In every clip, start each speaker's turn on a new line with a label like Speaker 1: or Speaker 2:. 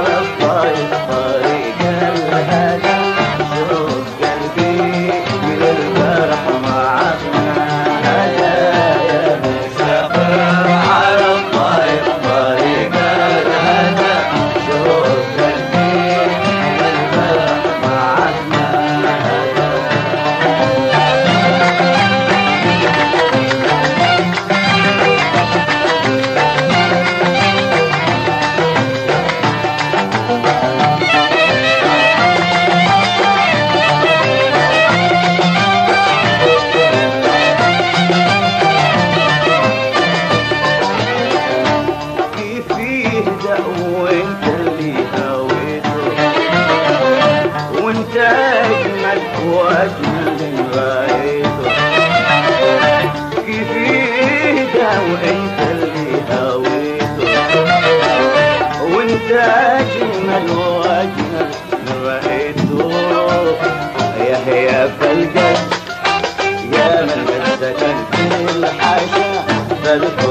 Speaker 1: Palestine Thank.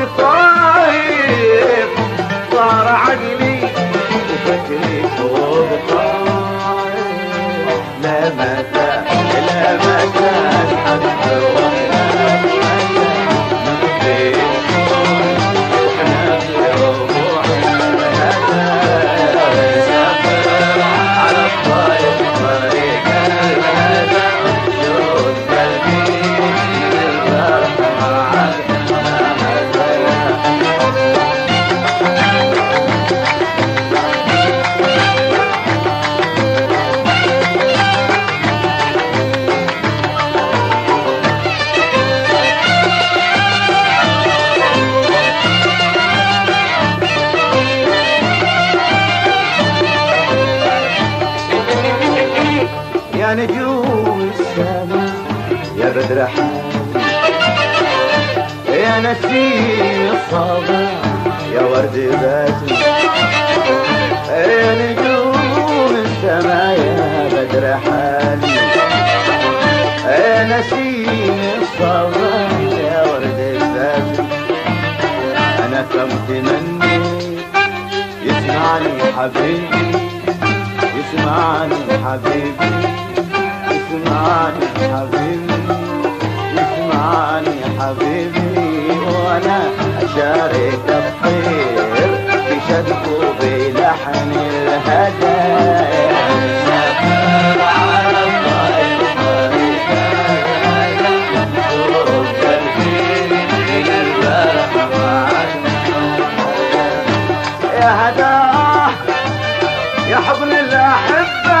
Speaker 1: فوق طايب طار عقلي وفكري فوق طايب لا متى يا نجوم السماء يا بدر يا نسيم الصباح يا ورد باتي يا نجوم السماء يا بدر حالي. يا نسيم الصباح يا ورد باتي أنا كم تمنيت يسمعني حبيبي. يسمعني حبيبي. يسمعني حبيبي يسمعني حبيبي وأنا أشارك الطير بشدقه بلحن الهدايا. يا حضن الأحبة.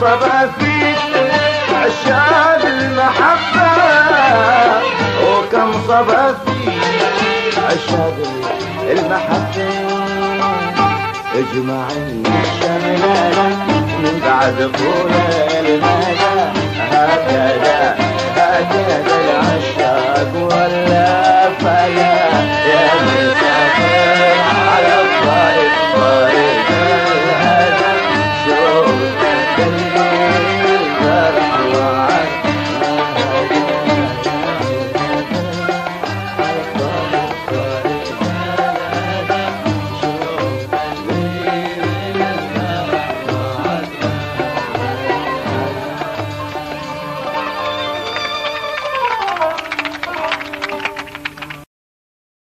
Speaker 1: صبا عشاق المحبة. وكم صبا فيك عشاق المحبة. اجمعي شملنا من بعد طول المدى. هكذا.